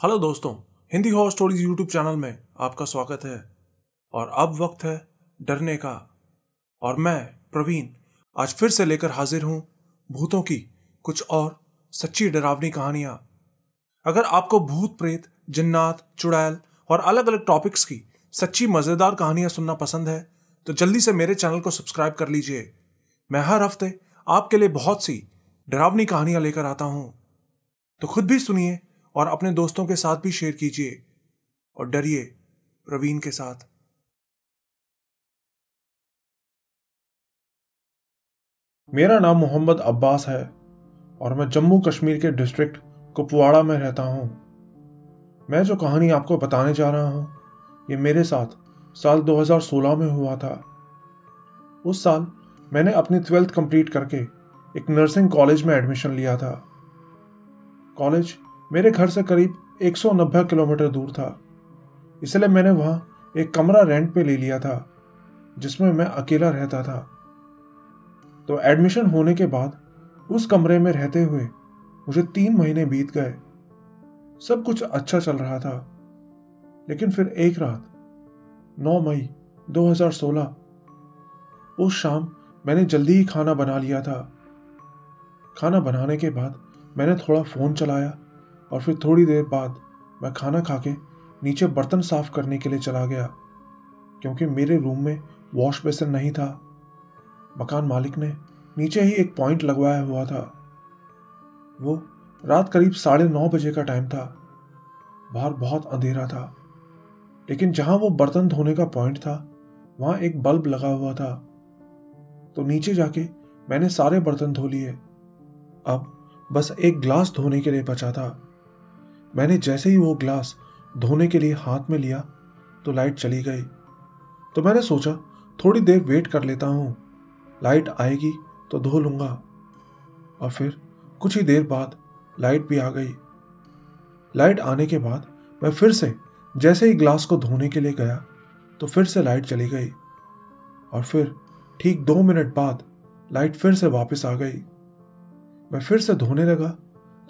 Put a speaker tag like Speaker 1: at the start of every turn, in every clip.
Speaker 1: Hello दोस्तों, Hindi horror stories YouTube channel में आपका स्वागत है। और अब वक्त है डरने का। और मैं, प्रवीण, आज फिर से लेकर हाजिर हूँ भूतों की कुछ और सच्ची डरावनी कहानियाँ। अगर आपको भूत, प्रेत, जिन्नात, चुड़ैल और अलग अलग टॉपिक्स की सच्ची मज़ेदार कहानियाँ सुनना पसंद है तो जल्दी से मेरे चैनल को सब्सक्राइब कर लीजिए। मैं हर हफ़्ते आपके लिए बहुत सी डरावनी कहानियाँ लेकर आता हूँ। तो खुद भी सुनिए और अपने दोस्तों के साथ भी शेयर कीजिए और डरिए प्रवीण के साथ।
Speaker 2: मेरा नाम मोहम्मद अब्बास है और मैं जम्मू कश्मीर के डिस्ट्रिक्ट कुपवाड़ा में रहता हूँ। मैं जो कहानी आपको बताने जा रहा हूँ, ये मेरे साथ साल 2016 में हुआ था। उस साल मैंने अपनी ट्वेल्थ कंप्लीट करके एक नर्सिंग कॉलेज में एडमिशन लिया था। कॉलेज मेरे घर से करीब 190 किलोमीटर दूर था। इसलिए मैंने वहाँ एक कमरा रेंट पे ले लिया था, जिसमें मैं अकेला रहता था। तो एडमिशन होने के बाद उस कमरे में रहते हुए मुझे तीन महीने बीत गए। सब कुछ अच्छा चल रहा था। लेकिन फिर एक रात 9 मई 2016 उस शाम मैंने जल्दी ही खाना बना लिया था। खाना बनाने के बाद मैंने थोड़ा फ़ोन चलाया। और फिर थोड़ी देर बाद मैं खाना खा के नीचे बर्तन साफ़ करने के लिए चला गया, क्योंकि मेरे रूम में वॉश बेसिन नहीं था। मकान मालिक ने नीचे ही एक पॉइंट लगवाया हुआ था। वो रात करीब साढ़े नौ बजे का टाइम था। बाहर बहुत अंधेरा था, लेकिन जहाँ वो बर्तन धोने का पॉइंट था, वहाँ एक बल्ब लगा हुआ था। तो नीचे जाके मैंने सारे बर्तन धो लिए। अब बस एक ग्लास धोने के लिए बचा था। मैंने जैसे ही वो ग्लास धोने के लिए हाथ में लिया तो लाइट चली गई। तो मैंने सोचा, थोड़ी देर वेट कर लेता हूँ। लाइट आएगी तो धो लूँगा। और फिर कुछ ही देर बाद लाइट भी आ गई। लाइट आने के बाद मैं फिर से जैसे ही ग्लास को धोने के लिए गया तो फिर से लाइट चली गई। और फिर ठीक दो मिनट बाद लाइट फिर से वापस आ गई। मैं फिर से धोने लगा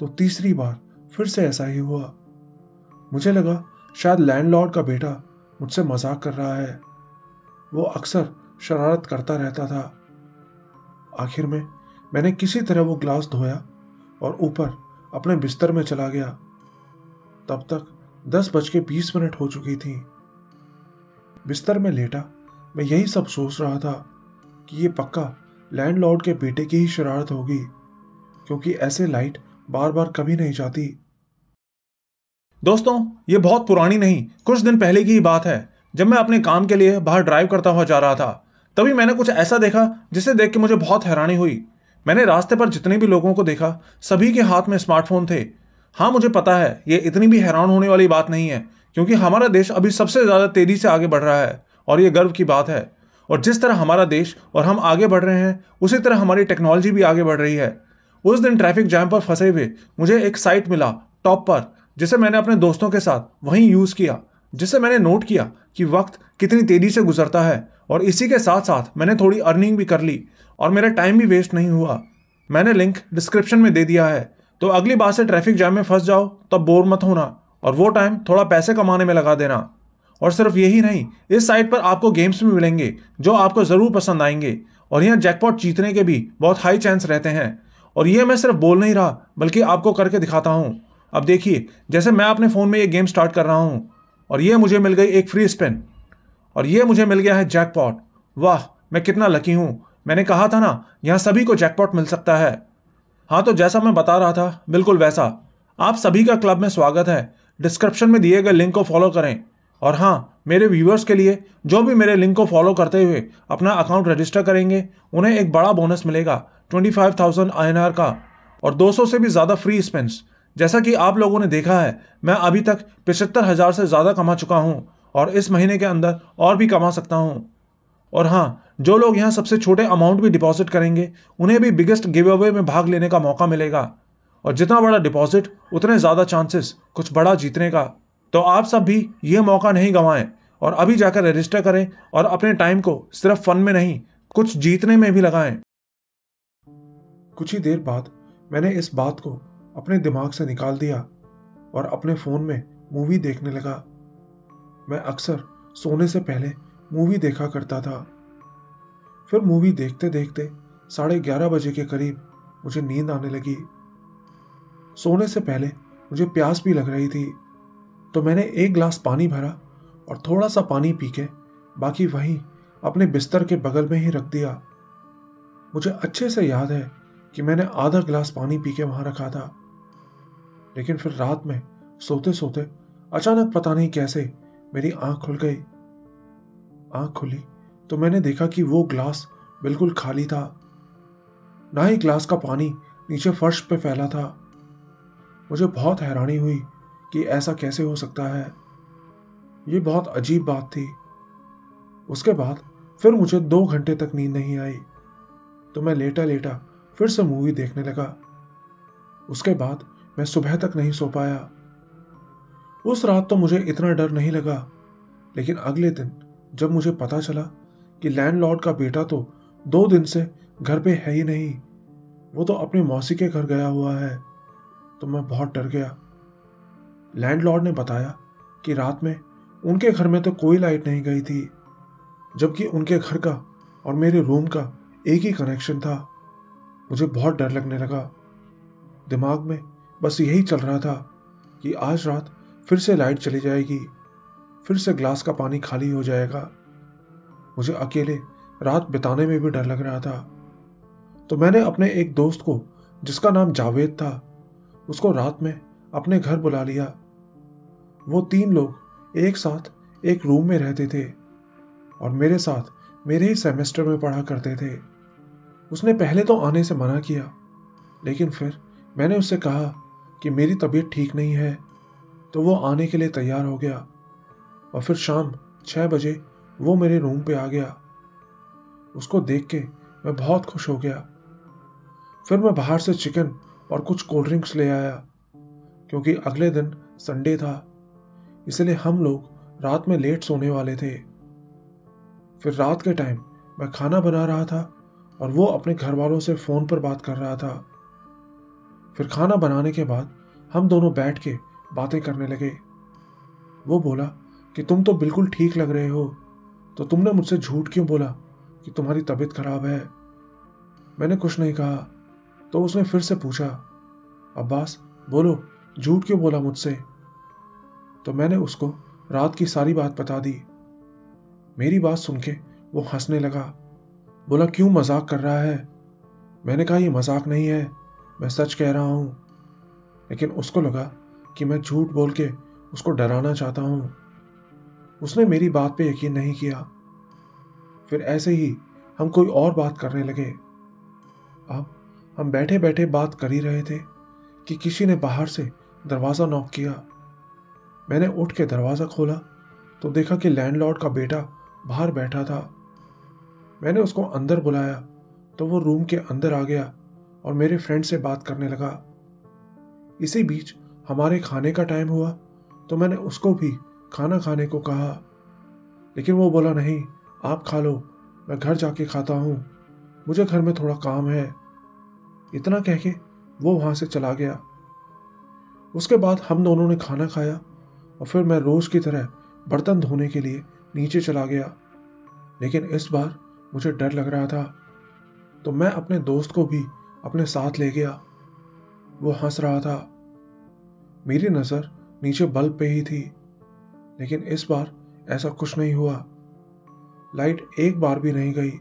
Speaker 2: तो तीसरी बार फिर से ऐसा ही हुआ। मुझे लगा, शायद लैंडलॉर्ड का बेटा मुझसे मज़ाक कर रहा है। वो अक्सर शरारत करता रहता था। आखिर में मैंने किसी तरह वो ग्लास धोया और ऊपर अपने बिस्तर में चला गया। तब तक दस बज के बीस मिनट हो चुकी थी। बिस्तर में लेटा, मैं यही सब सोच रहा था कि ये पक्का लैंडलॉर्ड के बेटे की ही शरारत होगी, क्योंकि ऐसे लाइट बार बार कभी नहीं जाती
Speaker 1: दोस्तों, ये बहुत पुरानी नहीं, कुछ दिन पहले की ही बात है। जब मैं अपने काम के लिए बाहर ड्राइव करता हुआ जा रहा था, तभी मैंने कुछ ऐसा देखा जिसे देख के मुझे बहुत हैरानी हुई। मैंने रास्ते पर जितने भी लोगों को देखा, सभी के हाथ में स्मार्टफ़ोन थे। हाँ मुझे पता है, ये इतनी भी हैरान होने वाली बात नहीं है, क्योंकि हमारा देश अभी सबसे ज़्यादा तेज़ी से आगे बढ़ रहा है, और ये गर्व की बात है। और जिस तरह हमारा देश और हम आगे बढ़ रहे हैं, उसी तरह हमारी टेक्नोलॉजी भी आगे बढ़ रही है। उस दिन ट्रैफ़िक जैम पर फंसे हुए, मुझे एक साइट मिला टॉप पर, जिसे मैंने अपने दोस्तों के साथ वहीं यूज़ किया जिससे मैंने नोट किया कि वक्त कितनी तेज़ी से गुजरता है और इसी के साथ साथ मैंने थोड़ी अर्निंग भी कर ली और मेरा टाइम भी वेस्ट नहीं हुआ। मैंने लिंक डिस्क्रिप्शन में दे दिया है। तो अगली बार से ट्रैफ़िक जैम में फंस जाओ, तब बोर मत होना और वो टाइम थोड़ा पैसे कमाने में लगा देना। और सिर्फ़ यही नहीं, इस साइट पर आपको गेम्स भी मिलेंगे, जो आपको ज़रूर पसंद आएँगे और यहाँ जैकपॉट जीतने के भी बहुत हाई चांस रहते हैं। और ये मैं सिर्फ़ बोल नहीं रहा, बल्कि आपको करके दिखाता हूँ। अब देखिए, जैसे मैं अपने फ़ोन में ये गेम स्टार्ट कर रहा हूँ, और ये मुझे मिल गई एक फ्री स्पिन, और ये मुझे मिल गया है जैकपॉट। वाह, मैं कितना लकी हूँ। मैंने कहा था ना, यहाँ सभी को जैकपॉट मिल सकता है। हाँ तो जैसा मैं बता रहा था, बिल्कुल वैसा। आप सभी का क्लब में स्वागत है। डिस्क्रिप्शन में दिए गए लिंक को फॉलो करें। और हाँ मेरे व्यूअर्स के लिए, जो भी मेरे लिंक को फॉलो करते हुए अपना अकाउंट रजिस्टर करेंगे, उन्हें एक बड़ा बोनस मिलेगा। ट्वेंटी फाइव थाउज़ेंड आई का और 200 से भी ज़्यादा फ्री स्पेंस जैसा कि आप लोगों ने देखा है, मैं अभी तक पिछहत्तर हज़ार से ज़्यादा कमा चुका हूँ और इस महीने के अंदर और भी कमा सकता हूँ। और हाँ जो लोग यहाँ सबसे छोटे अमाउंट भी डिपॉजिट करेंगे, उन्हें भी बिगेस्ट गिव अवे में भाग लेने का मौका मिलेगा। और जितना बड़ा डिपॉजिट उतने ज़्यादा चांसेस कुछ बड़ा जीतने का। तो आप सब भी ये मौका नहीं गंवाएँ और अभी जाकर रजिस्टर करें और अपने टाइम को सिर्फ़ फन में नहीं, कुछ जीतने में भी लगाएँ।
Speaker 2: कुछ ही देर बाद मैंने इस बात को अपने दिमाग से निकाल दिया और अपने फ़ोन में मूवी देखने लगा। मैं अक्सर सोने से पहले मूवी देखा करता था। फिर मूवी देखते देखते साढ़े ग्यारह बजे के करीब मुझे नींद आने लगी। सोने से पहले मुझे प्यास भी लग रही थी तो मैंने एक गिलास पानी भरा और थोड़ा सा पानी पी के बाकी वहीं अपने बिस्तर के बगल में ही रख दिया। मुझे अच्छे से याद है कि मैंने आधा गिलास पानी पी के वहाँ रखा था। लेकिन फिर रात में सोते सोते अचानक पता नहीं कैसे मेरी आँख खुल गई। आँख खुली तो मैंने देखा कि वो ग्लास बिल्कुल खाली था। ना ही ग्लास का पानी नीचे फर्श पे फैला था। मुझे बहुत हैरानी हुई कि ऐसा कैसे हो सकता है। ये बहुत अजीब बात थी। उसके बाद फिर मुझे दो घंटे तक नींद नहीं आई। तो मैं लेटा लेटा फिर से मूवी देखने लगा। उसके बाद मैं सुबह तक नहीं सो पाया। उस रात तो मुझे इतना डर नहीं लगा, लेकिन अगले दिन जब मुझे पता चला कि लैंडलॉर्ड का बेटा तो दो दिन से घर पे है ही नहीं, वो तो अपनी मौसी के घर गया हुआ है तो मैं बहुत डर गया। लैंडलॉर्ड ने बताया कि रात में उनके घर में तो कोई लाइट नहीं गई थी, जबकि उनके घर का और मेरे रूम का एक ही कनेक्शन था। मुझे बहुत डर लगने लगा। दिमाग में बस यही चल रहा था कि आज रात फिर से लाइट चली जाएगी, फिर से ग्लास का पानी खाली हो जाएगा। मुझे अकेले रात बिताने में भी डर लग रहा था। तो मैंने अपने एक दोस्त को, जिसका नाम जावेद था, उसको रात में अपने घर बुला लिया। वो तीन लोग एक साथ एक रूम में रहते थे और मेरे साथ मेरे ही सेमेस्टर में पढ़ा करते थे। उसने पहले तो आने से मना किया, लेकिन फिर मैंने उससे कहा कि मेरी तबीयत ठीक नहीं है तो वो आने के लिए तैयार हो गया। और फिर शाम छः बजे वो मेरे रूम पे आ गया। उसको देख के मैं बहुत खुश हो गया। फिर मैं बाहर से चिकन और कुछ कोल्ड ड्रिंक्स ले आया, क्योंकि अगले दिन संडे था, इसलिए हम लोग रात में लेट सोने वाले थे। फिर रात के टाइम मैं खाना बना रहा था और वो अपने घर वालों से फ़ोन पर बात कर रहा था। फिर खाना बनाने के बाद हम दोनों बैठ के बातें करने लगे। वो बोला कि तुम तो बिल्कुल ठीक लग रहे हो तो तुमने मुझसे झूठ क्यों बोला कि तुम्हारी तबीयत खराब है? मैंने कुछ नहीं कहा तो उसने फिर से पूछा, अब्बास, बोलो, झूठ क्यों बोला मुझसे? तो मैंने उसको रात की सारी बात बता दी। मेरी बात सुन के वो हंसने लगा। बोला, क्यों मज़ाक कर रहा है? मैंने कहा यह मज़ाक नहीं है, मैं सच कह रहा हूँ। लेकिन उसको लगा कि मैं झूठ बोल के उसको डराना चाहता हूँ। उसने मेरी बात पे यकीन नहीं किया। फिर ऐसे ही हम कोई और बात करने लगे। अब हम बैठे बैठे बात कर ही रहे थे कि किसी ने बाहर से दरवाज़ा नॉक किया। मैंने उठ के दरवाज़ा खोला तो देखा कि लैंडलॉर्ड का बेटा बाहर बैठा था। मैंने उसको अंदर बुलाया तो वो रूम के अंदर आ गया और मेरे फ्रेंड से बात करने लगा। इसी बीच हमारे खाने का टाइम हुआ तो मैंने उसको भी खाना खाने को कहा। लेकिन वो बोला, नहीं, आप खा लो, मैं घर जाके खाता हूँ, मुझे घर में थोड़ा काम है। इतना कह के वो वहाँ से चला गया। उसके बाद हम दोनों ने खाना खाया और फिर मैं रोज की तरह बर्तन धोने के लिए नीचे चला गया। लेकिन इस बार मुझे डर लग रहा था। तो मैं अपने दोस्त को भी अपने साथ ले गया। वो हंस रहा था। मेरी नज़र नीचे बल्ब पे ही थी, लेकिन इस बार ऐसा कुछ नहीं हुआ। लाइट एक बार भी नहीं गई।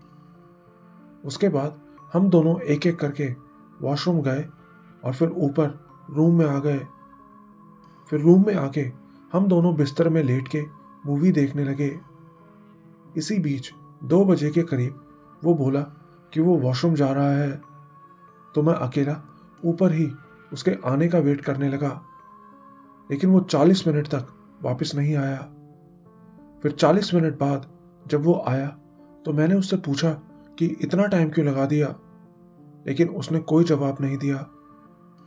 Speaker 2: उसके बाद हम दोनों एक एक करके वॉशरूम गए और फिर ऊपर रूम में आ गए। फिर रूम में आके हम दोनों बिस्तर में लेट के मूवी देखने लगे। इसी बीच दो बजे के करीब वो बोला कि वो वॉशरूम जा रहा है। तो मैं अकेला ऊपर ही उसके आने का वेट करने लगा। लेकिन वो चालीस मिनट तक वापस नहीं आया। फिर चालीस मिनट बाद जब वो आया तो मैंने उससे पूछा कि इतना टाइम क्यों लगा दिया? लेकिन उसने कोई जवाब नहीं दिया।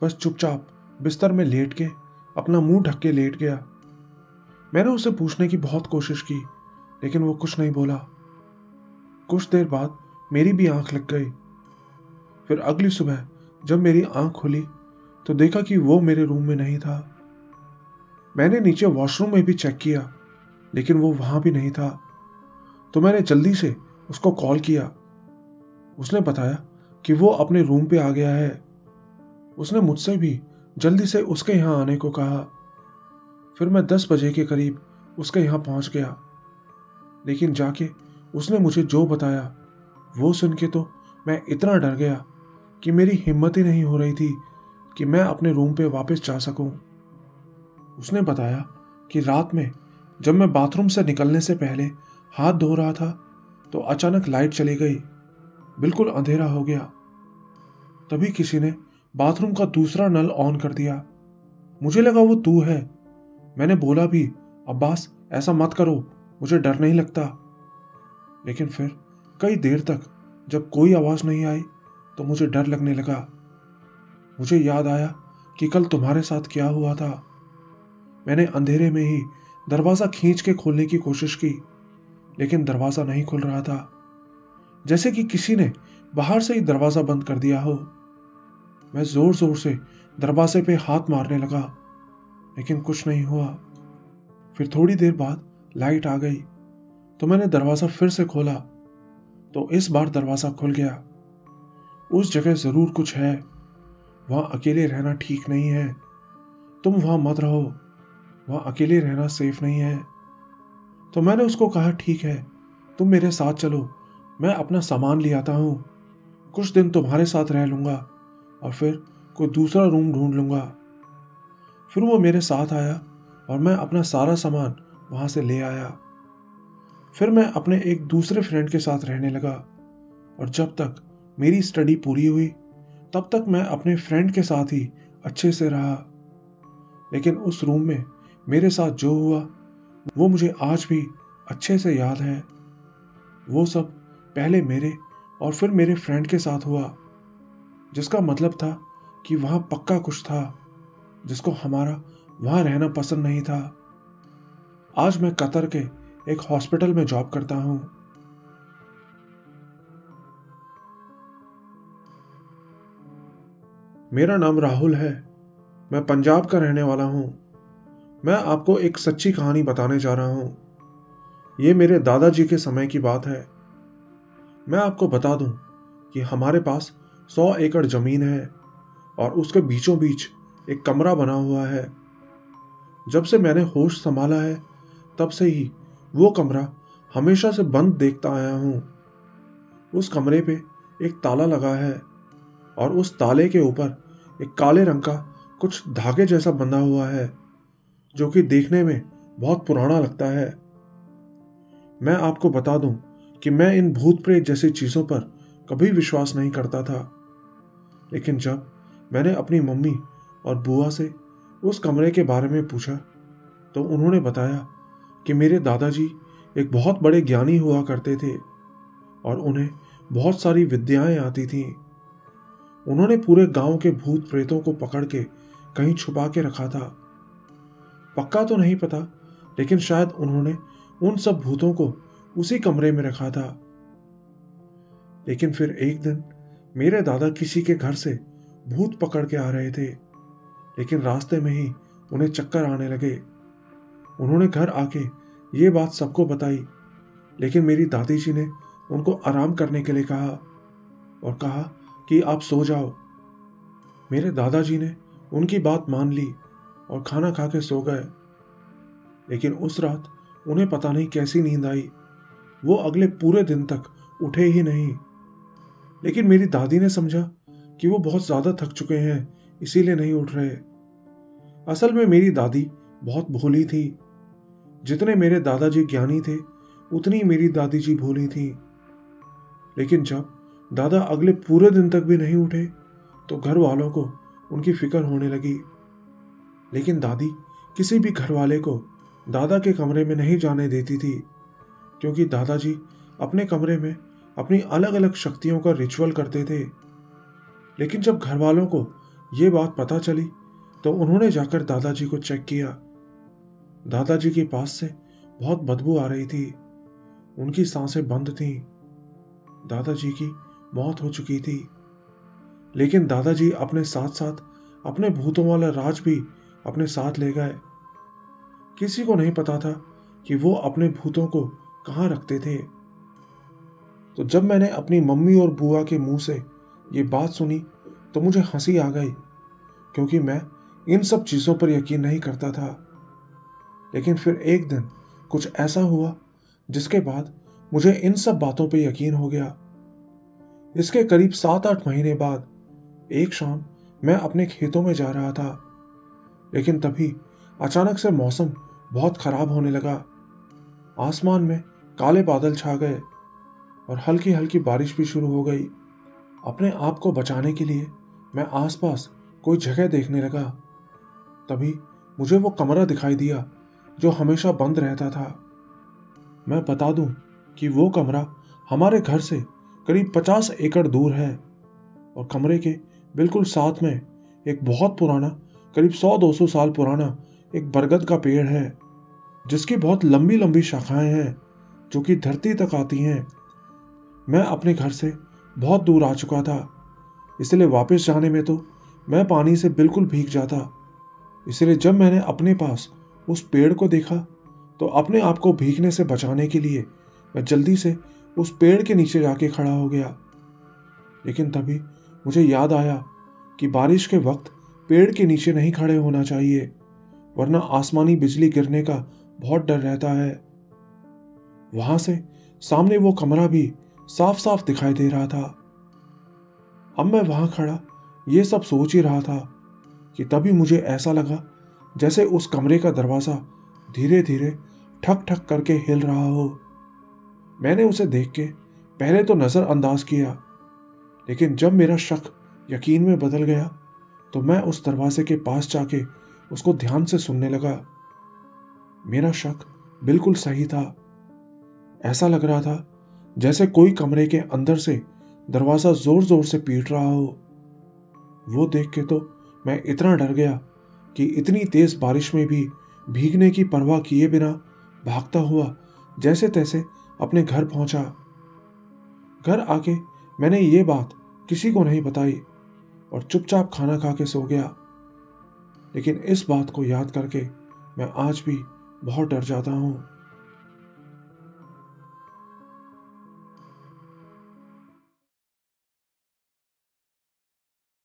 Speaker 2: बस चुपचाप बिस्तर में लेट के अपना मुँह ढक के लेट गया। मैंने उसे पूछने की बहुत कोशिश की, लेकिन वो कुछ नहीं बोला। कुछ देर बाद मेरी भी आँख लग गई। फिर अगली सुबह जब मेरी आँख खुली तो देखा कि वो मेरे रूम में नहीं था। मैंने नीचे वॉशरूम में भी चेक किया, लेकिन वो वहाँ भी नहीं था। तो मैंने जल्दी से उसको कॉल किया। उसने बताया कि वो अपने रूम पे आ गया है। उसने मुझसे भी जल्दी से उसके यहाँ आने को कहा। फिर मैं दस बजे के करीब उसके यहाँ पहुँच गया। लेकिन जाके उसने मुझे जो बताया, वो सुन के तो मैं इतना डर गया कि मेरी हिम्मत ही नहीं हो रही थी कि मैं अपने रूम पे वापस जा सकूँ। उसने बताया कि रात में जब मैं बाथरूम से निकलने से पहले हाथ धो रहा था तो अचानक लाइट चली गई। बिल्कुल अंधेरा हो गया। तभी किसी ने बाथरूम का दूसरा नल ऑन कर दिया। मुझे लगा वो तू है। मैंने बोला भी, अब्बास, ऐसा मत करो, मुझे डर नहीं लगता। लेकिन फिर कई देर तक जब कोई आवाज़ नहीं आई तो मुझे डर लगने लगा। मुझे याद आया कि कल तुम्हारे साथ क्या हुआ था। मैंने अंधेरे में ही दरवाज़ा खींच के खोलने की कोशिश की, लेकिन दरवाज़ा नहीं खुल रहा था। जैसे कि किसी ने बाहर से ही दरवाज़ा बंद कर दिया हो। मैं ज़ोर ज़ोर से दरवाजे पे हाथ मारने लगा, लेकिन कुछ नहीं हुआ। फिर थोड़ी देर बाद लाइट आ गई। तो मैंने दरवाज़ा फिर से खोला। तो इस बार दरवाज़ा खुल गया। उस जगह ज़रूर कुछ है। वहाँ अकेले रहना ठीक नहीं है। तुम वहाँ मत रहो। वहाँ अकेले रहना सेफ़ नहीं है। तो मैंने उसको कहा, ठीक है, तुम मेरे साथ चलो। मैं अपना सामान ले आता हूँ। कुछ दिन तुम्हारे साथ रह लूँगा और फिर कोई दूसरा रूम ढूंढ लूँगा। फिर वो मेरे साथ आया और मैं अपना सारा सामान वहाँ से ले आया। फिर मैं अपने एक दूसरे फ्रेंड के साथ रहने लगा। और जब तक मेरी स्टडी पूरी हुई, तब तक मैं अपने फ्रेंड के साथ ही अच्छे से रहा। लेकिन उस रूम में मेरे साथ जो हुआ, वो मुझे आज भी अच्छे से याद है। वो सब पहले मेरे और फिर मेरे फ्रेंड के साथ हुआ, जिसका मतलब था कि वहाँ पक्का कुछ था, जिसको हमारा वहाँ रहना पसंद नहीं था। आज मैं कतर के एक हॉस्पिटल में जॉब करता हूँ। मेरा नाम राहुल है। मैं पंजाब का रहने वाला हूँ। मैं आपको एक सच्ची कहानी बताने जा रहा हूँ। ये मेरे दादाजी के समय की बात है। मैं आपको बता दूँ कि हमारे पास सौ एकड़ ज़मीन है और उसके बीचों बीच एक कमरा बना हुआ है। जब से मैंने होश संभाला है, तब से ही वो कमरा हमेशा से बंद देखता आया हूँ। उस कमरे पे एक ताला लगा है और उस ताले के ऊपर एक काले रंग का कुछ धागे जैसा बंधा हुआ है, जो कि देखने में बहुत पुराना लगता है। मैं आपको बता दूँ कि मैं इन भूत प्रेत जैसी चीज़ों पर कभी विश्वास नहीं करता था। लेकिन जब मैंने अपनी मम्मी और बुआ से उस कमरे के बारे में पूछा तो उन्होंने बताया कि मेरे दादाजी एक बहुत बड़े ज्ञानी हुआ करते थे और उन्हें बहुत सारी विद्याएँ आती थीं। उन्होंने पूरे गाँव के भूत प्रेतों को पकड़ के कहीं छुपा के रखा था। पक्का तो नहीं पता, लेकिन शायद उन्होंने उन सब भूतों को उसी कमरे में रखा था। लेकिन फिर एक दिन मेरे दादा किसी के घर से भूत पकड़ के आ रहे थे, लेकिन रास्ते में ही उन्हें चक्कर आने लगे। उन्होंने घर आके ये बात सबको बताई, लेकिन मेरी दादी जी ने उनको आराम करने के लिए कहा और कहा कि आप सो जाओ। मेरे दादाजी ने उनकी बात मान ली और खाना खा के सो गए। लेकिन उस रात उन्हें पता नहीं कैसी नींद आई। वो अगले पूरे दिन तक उठे ही नहीं। लेकिन मेरी दादी ने समझा कि वो बहुत ज़्यादा थक चुके हैं, इसीलिए नहीं उठ रहे। असल में मेरी दादी बहुत भोली थी। जितने मेरे दादाजी ज्ञानी थे, उतनी मेरी दादी जी भोली थी। लेकिन जब दादा अगले पूरे दिन तक भी नहीं उठे तो घर वालों को उनकी फ़िक्र होने लगी। लेकिन दादी किसी भी घर वाले को दादा के कमरे में नहीं जाने देती थी, क्योंकि दादाजी अपने कमरे में अपनी अलग अलग शक्तियों का रिचुअल करते थे। लेकिन जब घर वालों को यह बात पता चली तो उन्होंने जाकर दादाजी को चेक किया। दादाजी के पास से बहुत बदबू आ रही थी। उनकी साँसें बंद थीं। दादाजी की मौत हो चुकी थी। लेकिन दादाजी अपने साथ साथ अपने भूतों वाला राज भी अपने साथ ले गए। किसी को नहीं पता था कि वो अपने भूतों को कहाँ रखते थे। तो जब मैंने अपनी मम्मी और बुआ के मुँह से ये बात सुनी तो मुझे हँसी आ गई, क्योंकि मैं इन सब चीज़ों पर यकीन नहीं करता था। लेकिन फिर एक दिन कुछ ऐसा हुआ जिसके बाद मुझे इन सब बातों पर यकीन हो गया। इसके करीब सात आठ महीने बाद, एक शाम मैं अपने खेतों में जा रहा था, लेकिन तभी अचानक से मौसम बहुत खराब होने लगा। आसमान में काले बादल छा गए और हल्की हल्की बारिश भी शुरू हो गई। अपने आप को बचाने के लिए मैं आसपास कोई जगह देखने लगा। तभी मुझे वो कमरा दिखाई दिया जो हमेशा बंद रहता था। मैं बता दूँ कि वो कमरा हमारे घर से करीब पचास एकड़ दूर है और कमरे के बिल्कुल साथ में एक बहुत पुराना, करीब सौ दो सौ साल पुराना एक बरगद का पेड़ है, जिसकी बहुत लंबी लंबी शाखाएँ हैं, जो कि धरती तक आती हैं। मैं अपने घर से बहुत दूर आ चुका था, इसलिए वापस जाने में तो मैं पानी से बिल्कुल भीग जाता। इसलिए जब मैंने अपने पास उस पेड़ को देखा तो अपने आप को भीगने से बचाने के लिए मैं जल्दी से उस पेड़ के नीचे जाके खड़ा हो गया। लेकिन तभी मुझे याद आया कि बारिश के वक्त पेड़ के नीचे नहीं खड़े होना चाहिए, वरना आसमानी बिजली गिरने का बहुत डर रहता है। वहाँ से सामने वो कमरा भी साफ़ साफ़ दिखाई दे रहा था। अब मैं वहाँ खड़ा ये सब सोच ही रहा था कि तभी मुझे ऐसा लगा जैसे उस कमरे का दरवाज़ा धीरे धीरे ठक ठक करके हिल रहा हो। मैंने उसे देख के पहले तो नज़रअंदाज किया, लेकिन जब मेरा शक यकीन में बदल गया तो मैं उस दरवाजे के पास जाके उसको ध्यान से सुनने लगा। मेरा शक बिल्कुल सही था। ऐसा लग रहा था जैसे कोई कमरे के अंदर से दरवाज़ा ज़ोर ज़ोर से पीट रहा हो। वो देख के तो मैं इतना डर गया कि इतनी तेज बारिश में भी भीगने की परवाह किए बिना भागता हुआ जैसे तैसे अपने घर पहुँचा। घर आके मैंने ये बात किसी को नहीं बताई और चुपचाप खाना खा के सो गया। लेकिन इस बात को याद करके मैं आज भी बहुत डर जाता हूँ।